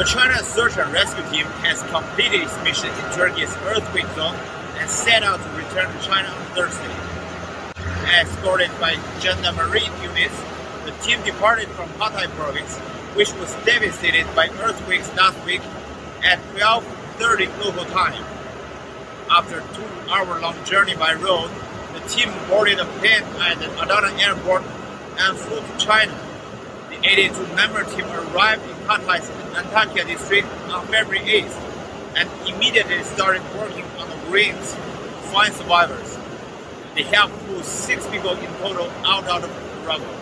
The China Search and Rescue Team has completed its mission in Turkey's earthquake zone and set out to return to China on Thursday. Escorted by gendarmerie units, the team departed from Hatay province, which was devastated by earthquakes last week at 12.30 local time. After a two-hour-long journey by road, the team boarded a plane at the Adana airport and flew to China. The 82-member team arrived in Hatay's Antakya district on February 8th and immediately started working on the ruins to find survivors. They helped pull six people in total out of the rubble.